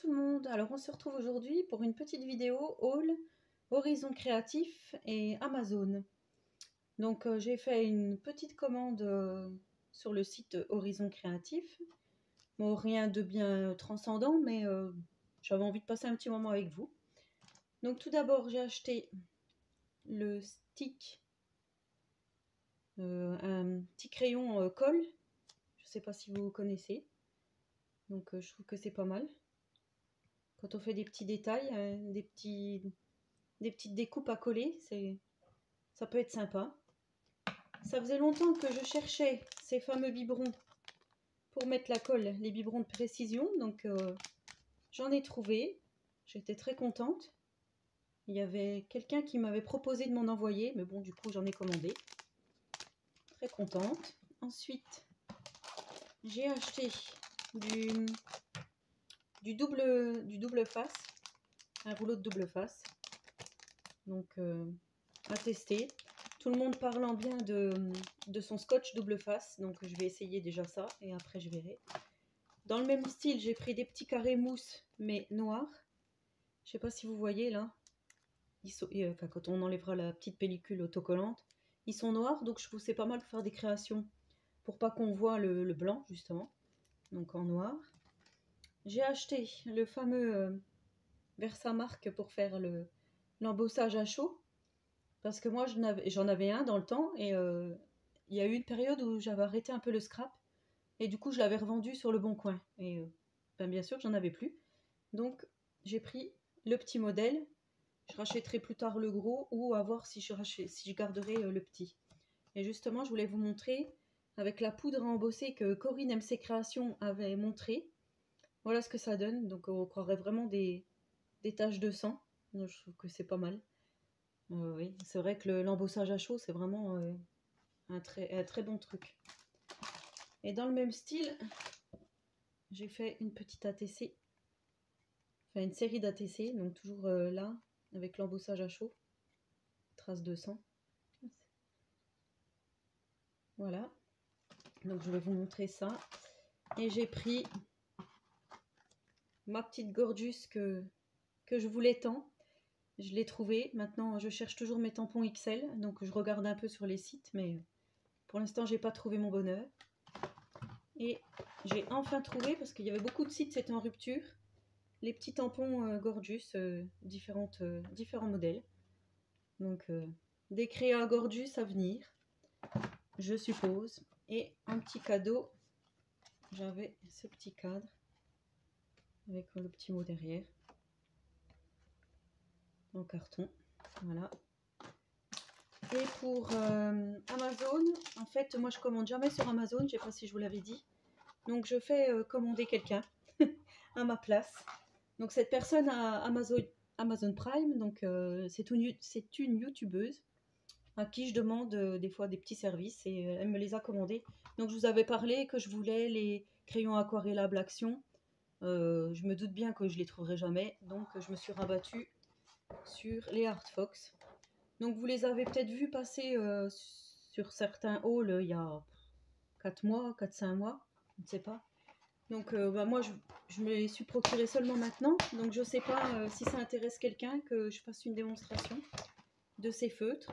tout le monde, alors on se retrouve aujourd'hui pour une petite vidéo haul Horizon Créatif et Amazon. Donc euh, j'ai fait une petite commande euh, sur le site Horizon Créatif. Bon, rien de bien transcendant, mais euh, j'avais envie de passer un petit moment avec vous. Donc tout d'abord j'ai acheté le stick, un petit crayon colle. Je ne sais pas si vous connaissez. Donc je trouve que c'est pas mal quand on fait des petits détails, euh, des, petits, petites découpes à coller, ça peut être sympa. Ça faisait longtemps que je cherchais ces fameux biberons pour mettre la colle, les biberons de précision. Donc euh, j'en ai trouvé. J'étais très contente. Il y avait quelqu'un qui m'avait proposé de m'en envoyer, mais bon, du coup, j'en ai commandé. Très contente. Ensuite, j'ai acheté du du double, du double face, un rouleau de double face. Donc, euh, à tester. Tout le monde parlant bien de, de, son scotch double face. Donc, je vais essayer déjà ça et après, je verrai. Dans le même style, j'ai pris des petits carrés mousse, mais noirs. Je sais pas si vous voyez là. Ils sont, enfin, quand on enlèvera la petite pellicule autocollante, ils sont noirs. Donc, je vous sais pas mal faire des créations pour pas qu'on voit le, le blanc, justement. Donc, en noir. J'ai acheté le fameux euh, Versamark pour faire le l'embossage à chaud. Parce que moi, j'en avais, un dans le temps et euh, il y a eu une période où j'avais arrêté un peu le scrap. Et du coup, je l'avais revendu sur le bon coin. Et euh, ben, bien sûr, j'en avais plus. Donc, j'ai pris le petit modèle. Je rachèterai plus tard le gros ou à voir si je, si je garderai le petit. Et justement, je voulais vous montrer avec la poudre à embosser que Corinne MC Création avait montré. Voilà ce que ça donne. Donc on croirait vraiment des, taches de sang. je trouve que c'est pas mal. Euh, oui, c'est vrai que l'embossage à chaud, c'est vraiment euh, un, très, un très bon truc. Et dans le même style, j'ai fait une petite ATC. Enfin, une série d'ATC, donc toujours euh, là, avec l'embossage à chaud. Trace de sang. Voilà. Donc je vais vous montrer ça. Et j'ai pris ma petite Gorgeous que, que je voulais tant. Je l'ai trouvé. Maintenant, je cherche toujours mes tampons XL. Donc, je regarde un peu sur les sites. Mais pour l'instant, j'ai pas trouvé mon bonheur. Et j'ai enfin trouvé, parce qu'il y avait beaucoup de sites, c'était en rupture, les petits tampons euh, Gorgeous, euh, euh, différents modèles. Donc, des créas Gorgeous à venir, je suppose. Et un petit cadeau, j'avais ce petit cadre avec le petit mot derrière. En carton voilà. Et pour euh, Amazon en fait moi je commande jamais sur Amazon je sais pas si je vous l'avais dit. Donc je fais euh, commander quelqu'un à ma place. Donc cette personne a Amazon Amazon Prime donc euh, c'est une, une youtubeuse à qui je demande des fois des petits services et elle me les a commandés. Donc je vous avais parlé que je voulais les crayons aquarellables action euh, je me doute bien que je les trouverai jamais, donc je me suis rabattue sur les Hard Fox. Donc vous les avez peut-être vus passer euh, sur certains halls il y a 4 mois, 4-5 mois, je ne sais pas. Donc euh, bah, moi je, me les suis procuré seulement maintenant, donc je ne sais pas si ça intéresse quelqu'un que je fasse une démonstration de ces feutres.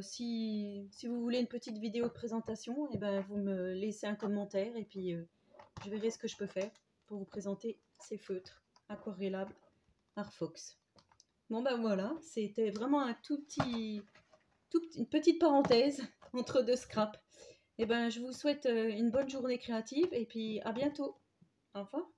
Si, si, vous voulez une petite vidéo de présentation, et eh ben, vous me laissez un commentaire et puis je verrai ce que je peux faire pour vous présenter ces feutres aquarellables Arfox. Bon ben voilà, c'était vraiment un tout petit, une petite parenthèse entre deux scraps. Et eh ben je vous souhaite euh, une bonne journée créative et puis à bientôt. Au revoir.